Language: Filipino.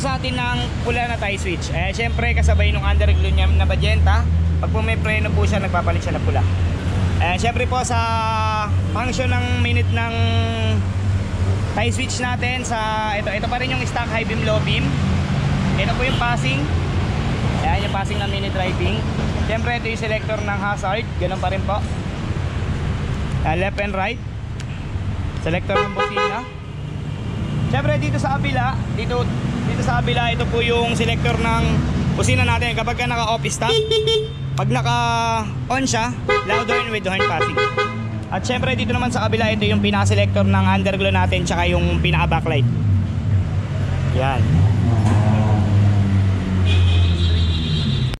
sa atin ng pula na tie switch. Eh, syempre, kasabay nung underglow niya na magenta. Pag po may preno po siya, nagpapalit siya na pula. Eh, syempre po sa function ng minute ng tie switch natin sa ito ito pa rin yung stock high beam low beam. Ito po yung passing. Ayan yung passing ng mini driving. Syempre ito yung selector ng hazard, ganun pa rin po. Ah, left and right. Selector ng busina. Syempre dito sa kabila, dito dito sa kabila ito po yung selector ng busina natin kapag ka naka-off stop. Pag naka-on siya, louder and with horn passing. At syempre dito naman sa kabila ito yung pinaka-selector ng underglow natin tsaka yung pinaka-backlight. Yan.